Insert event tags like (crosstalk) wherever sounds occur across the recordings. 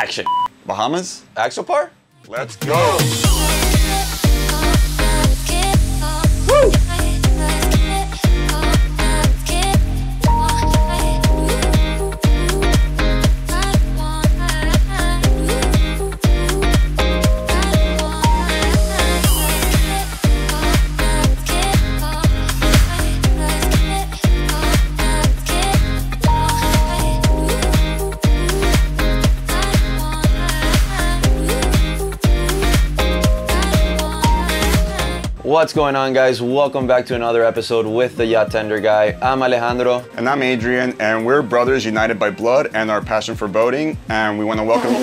Action. Bahamas? Axopar? Let's go. What's going on, guys? Welcome back to another episode with the Yacht Tender Guy. I'm Alejandro. And I'm Adrian, and we're brothers united by blood and our passion for boating. And we want to welcome.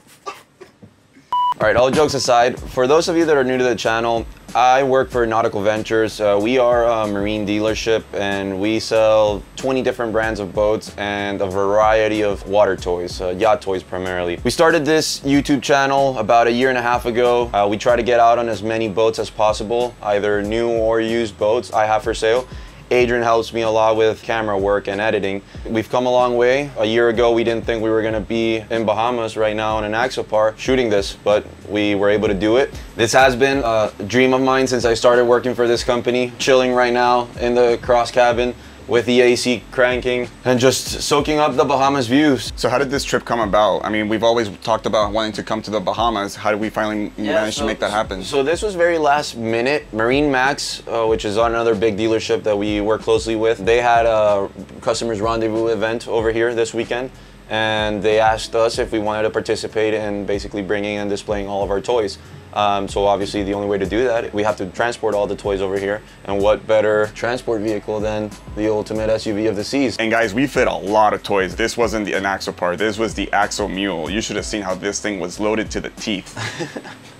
(laughs) (laughs) All right, all jokes aside, for those of you that are new to the channel, I work for Nautical Ventures. Uh, we are a marine dealership and we sell 20 different brands of boats and a variety of water toys, uh, yacht toys primarily. We started this YouTube channel about a year and a half ago. Uh, we try to get out on as many boats as possible, either new or used boats I have for sale. Adrian helps me a lot with camera work and editing. We've come a long way. A year ago, we didn't think we were gonna be in Bahamas right now in an Axopar shooting this, but we were able to do it. This has been a dream of mine since I started working for this company. Chilling right now in the cross cabin with the AC cranking and just soaking up the Bahamas views. So, how did this trip come about? I mean, we've always talked about wanting to come to the Bahamas. How did we finally manage to make that happen? So this was very last minute. Marine Max, uh, which is another big dealership that we work closely with, they had a customers rendezvous event over here this weekend. And they asked us if we wanted to participate in basically bringing and displaying all of our toys. Um, so obviously the only way to do that, we have to transport all the toys over here. And what better transport vehicle than the ultimate SUV of the seas? and guys, we fit a lot of toys. This wasn't the an part. This was the Axo Mule. You should have seen how this thing was loaded to the teeth. (laughs)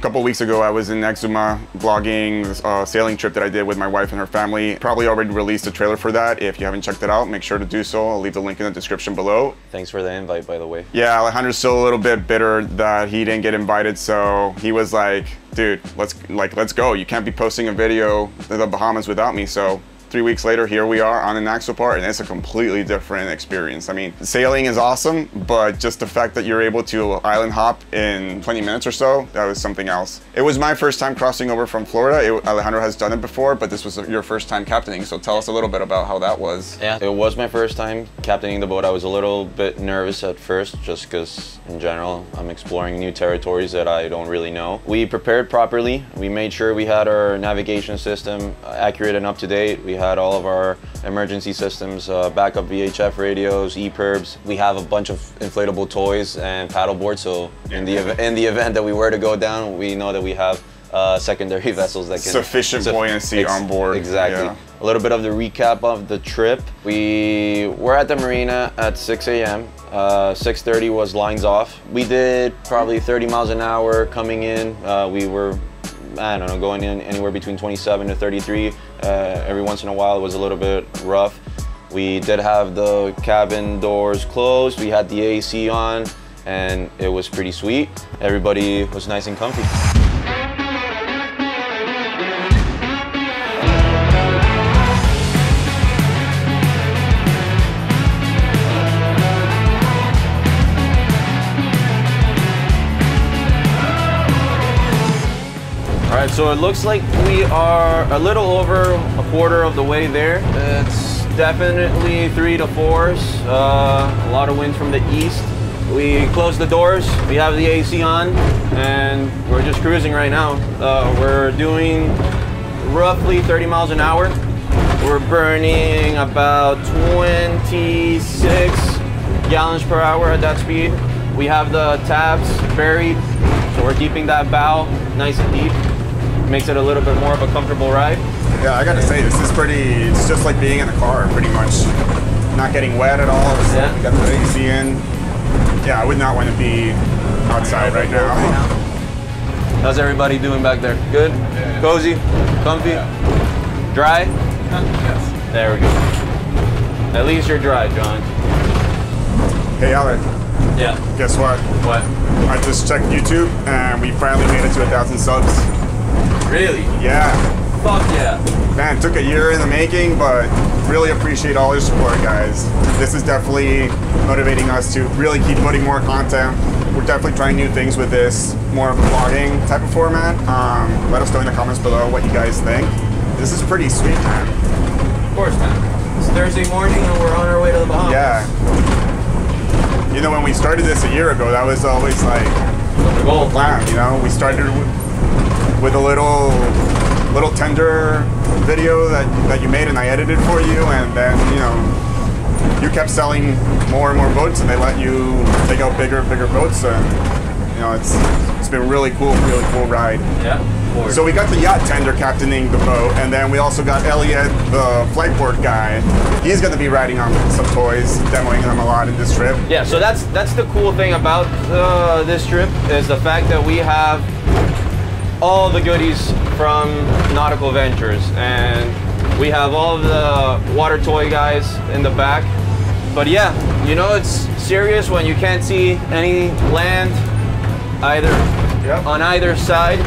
A couple weeks ago, I was in Exuma vlogging a sailing trip that I did with my wife and her family. Probably already released a trailer for that. If you haven't checked it out, make sure to do so. I'll leave the link in the description below. Thanks for the invite, by the way. Yeah, Alejandro's still a little bit bitter that he didn't get invited, so he was like, dude, let's like let's go. You can't be posting a video of the Bahamas without me. So three weeks later, here we are on an Axopar, and it's a completely different experience. I mean, sailing is awesome, but just the fact that you're able to island hop in 20 minutes or so, that was something else. It was my first time crossing over from Florida. It, Alejandro has done it before, but this was your first time captaining, so tell us a little bit about how that was. Yeah, it was my first time captaining the boat. I was a little bit nervous at first just because in general I'm exploring new territories that I don't really know. We prepared properly. We made sure we had our navigation system accurate and up to date. We had all of our emergency systems, uh, backup VHF radios, EPIRBs. We have a bunch of inflatable toys and paddle boards. So in the ev- in the event that we were to go down, we know that we have uh, secondary (laughs) vessels that can Sufficient buoyancy on board, Exactly. yeah. A little bit of the recap of the trip. We were at the marina at 6 a.m. Uh, 6:30 was lines off. We did probably 30 miles an hour coming in. Uh, we were, I don't know, going in anywhere between 27 to 33. Uh, every once in a while it was a little bit rough. We did have the cabin doors closed. We had the AC on, and it was pretty sweet. Everybody was nice and comfy. Right, so it looks like we are a little over a quarter of the way there. It's definitely three to fours. Uh, a lot of wind from the east. We close the doors. We have the AC on, and we're just cruising right now. Uh, we're doing roughly 30 miles an hour. We're burning about 26 gallons per hour at that speed. We have the tabs buried, so we're keeping that bow nice and deep. Makes it a little bit more of a comfortable ride. Yeah, I gotta say, this is pretty, it's just like being in a car, pretty much. Not getting wet at all. It's Yeah. Got the AC in. Yeah, I would not want to be outside right now. How's everybody doing back there? Good? Cozy? Comfy? Dry? Yes. There we go. At least you're dry, John. Hey, Alec, Yeah. guess what? What? I just checked YouTube and we finally made it to a thousand subs. Really? Yeah, Fuck yeah. Man, took a year in the making, but really appreciate all your support, guys. This is definitely motivating us to really keep putting more content. We're definitely trying new things with this, more of a vlogging type of format. Um, let us know in the comments below what you guys think. This is pretty sweet, man. Of course, man. It's Thursday morning and we're on our way to the Bahamas. Yeah. You know, when we started this a year ago, that was always like The goal. plan. You know, we started with, a little little tender video that that you made and I edited for you, and then you know you kept selling more and more boats, and they let you take out bigger and bigger boats, and you know it's it's been really cool, really cool ride. Yeah. So we got the yacht tender captaining the boat, and then we also got Elliot, the flightboard guy. He's going to be riding on some toys, demoing them a lot in this trip. Yeah, so that's that's the cool thing about uh, this trip is the fact that we have all the goodies from Nautical Ventures, and we have all the water toy guys in the back. But yeah, you know it's serious when you can't see any land either Yep. on either side.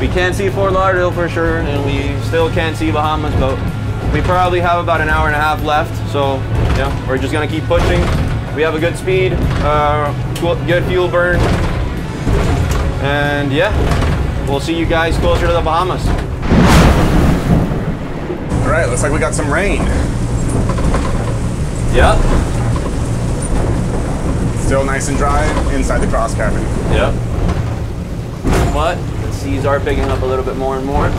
We can't see Fort Lauderdale for sure, and we still can't see Bahamas, but we probably have about an hour and a half left. So yeah, we're just gonna keep pushing. We have a good speed, uh, good fuel burn, and yeah, we'll see you guys closer to the Bahamas. All right, looks like we got some rain. Yep. Still nice and dry inside the cross cabin. Yep. But the seas are picking up a little bit more and more.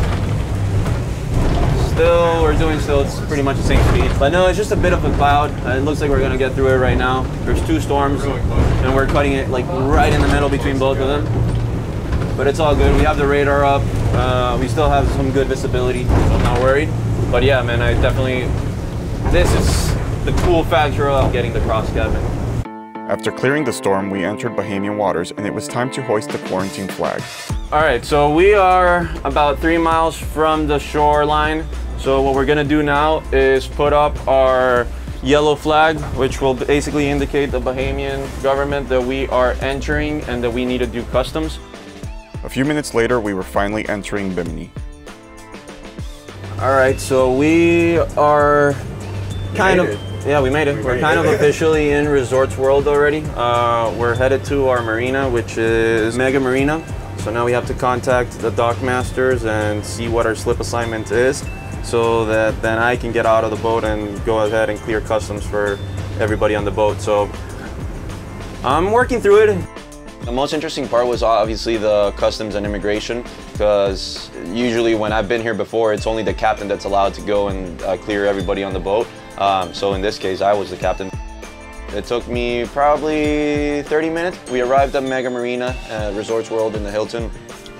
Still, we're doing still, it's pretty much the same speed. But no, it's just a bit of a cloud. Uh, It looks like we're gonna get through it right now. There's two storms, and we're cutting it like right in the middle between both of them. But it's all good. We have the radar up. Uh, we still have some good visibility, so I'm not worried. But yeah, man, I definitely, this is the cool factor of getting the cross cabin. After clearing the storm, we entered Bahamian waters and it was time to hoist the quarantine flag. All right, so we are about three miles from the shoreline. So what we're gonna do now is put up our yellow flag, which will basically indicate the Bahamian government that we are entering and that we need to do customs. A few minutes later, we were finally entering Bimini. All right, so we are kind made of yeah, we made it. We're made kind it. of officially in Resorts World already. Uh, we're headed to our marina, which is Mega Marina. So now we have to contact the dock masters and see what our slip assignment is, so that then I can get out of the boat and go ahead and clear customs for everybody on the boat. So I'm working through it. The most interesting part was obviously the customs and immigration because usually when I've been here before, it's only the captain that's allowed to go and uh, clear everybody on the boat. Um, so in this case, I was the captain. It took me probably 30 minutes. We arrived at Mega Marina, uh, Resorts World in the Hilton,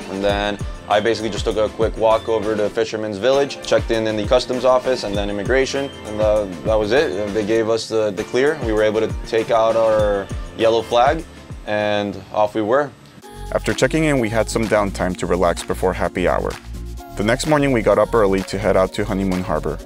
and then I basically just took a quick walk over to Fisherman's Village, checked in in the customs office and then immigration, and that was it. They gave us the, the clear. We were able to take out our yellow flag, and off we were. After checking in, we had some downtime to relax before happy hour. The next morning, we got up early to head out to Honeymoon Harbor.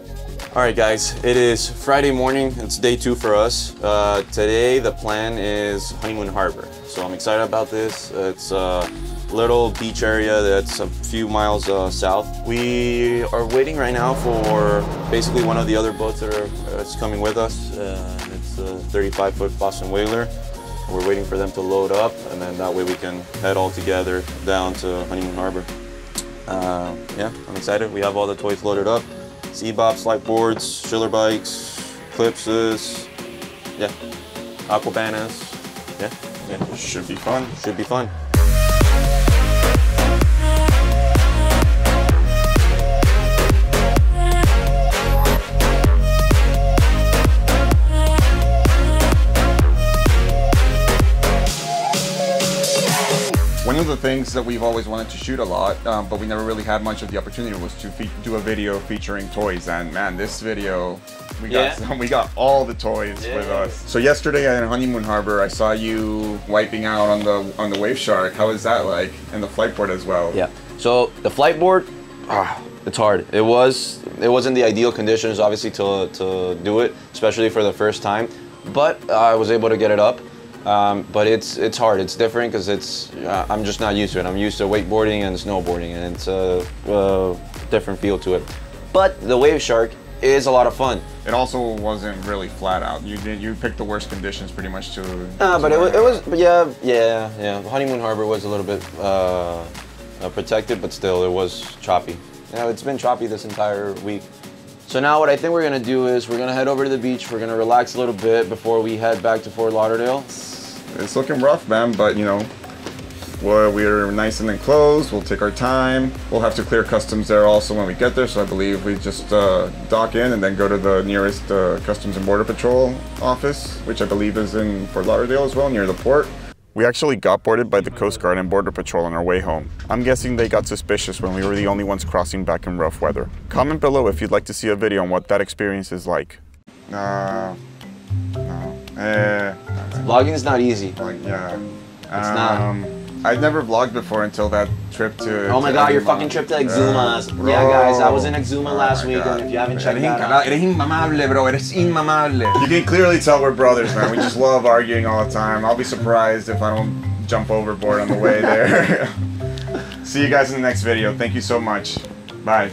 All right, guys, it is Friday morning. It's day two for us. Uh, today, the plan is Honeymoon Harbor. So I'm excited about this. It's a little beach area that's a few miles uh, south. We are waiting right now for basically one of the other boats that are that's coming with us. Uh, it's a 35 foot Boston Whaler. We're waiting for them to load up, and then that way we can head all together down to Honeymoon Harbor. Uh, yeah, I'm excited. We have all the toys loaded up. Seabob, slide boards, Schiller bikes, Clipses, yeah, Aquabanas, yeah, yeah, Should be fun. should be fun. Things that we've always wanted to shoot a lot, um, but we never really had much of the opportunity, was to fe- do a video featuring toys. And man, this video, we got Yeah. we got all the toys with us. So yesterday at Honeymoon Harbor, I saw you wiping out on the on the Wave Shark. How is that like? And the flight board as well. Yeah. So the flight board, ah, it's hard. It was it wasn't the ideal conditions, obviously, to to do it, especially for the first time. But I was able to get it up. Um, but it's it's hard. It's different because it's uh, I'm just not used to it. I'm used to wakeboarding and snowboarding, and it's a, a different feel to it. But the wave shark is a lot of fun. It also wasn't really flat out. You did you picked the worst conditions pretty much to. Uh, to but it was, it was, but yeah, yeah, yeah. Honeymoon Harbor was a little bit uh, uh, protected, but still, it was choppy. Yeah, it's been choppy this entire week. So now what I think we're gonna do is we're gonna head over to the beach. We're gonna relax a little bit before we head back to Fort Lauderdale. It's looking rough, man, but you know, well, we're nice and enclosed. We'll take our time. We'll have to clear customs there also when we get there. So I believe we just uh, dock in and then go to the nearest uh, Customs and Border Patrol office, which I believe is in Fort Lauderdale as well, near the port. We actually got boarded by the Coast Guard and Border Patrol on our way home. I'm guessing they got suspicious when we were the only ones crossing back in rough weather. Comment below if you'd like to see a video on what that experience is like. Uh, no. Eh, Vlogging is not easy. like, yeah. It's not. Um, I'd never vlogged before until that trip to. Oh my to god, your fucking trip to Exumas. Yeah, Yeah, guys, I was in Exuma Oh last week, God. and if you haven't checked Eres, that out, eres inmamable, bro. Eres (laughs) inmamable. You can clearly tell we're brothers, man. We just (laughs) love arguing all the time. I'll be surprised if I don't jump overboard on the way there. (laughs) See you guys in the next video. Thank you so much. Bye.